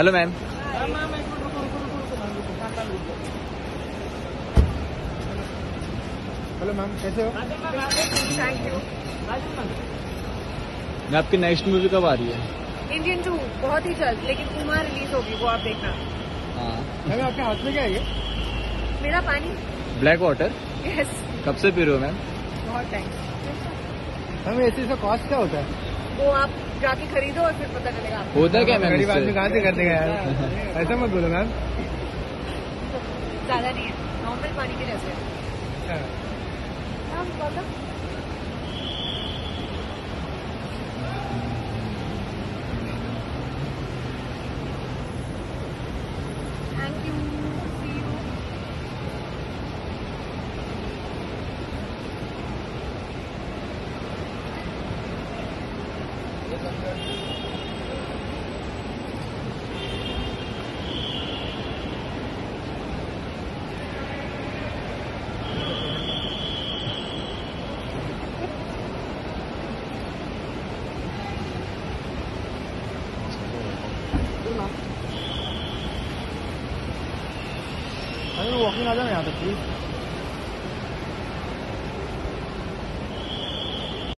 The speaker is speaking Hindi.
हेलो मैम हेलो मैम कैसे हो? मैं आपकी नेक्स्ट मूवी कब आ रही है? इंडियन टू बहुत ही जल्द लेकिन कुमार रिलीज़ होगी वो आप देखना। हाँ। मैम आपके हाथ में क्या है ये? मेरा पानी? ब्लैक वाटर यस कब से पी रहे हो मैम बहुत थैंक्स मैम ऐसे इसका कॉस्ट क्या होता है? वो आप जाके खरीदो और फिर पता चलेगा होता क्या मैम गरीब आदमी? कहाँ से कर देगा यार? ऐसा मत बोलो मैम। ज़्यादा नहीं है। नॉर्मल पानी के जैसे। Ayo, wakil ada nih, ada sih.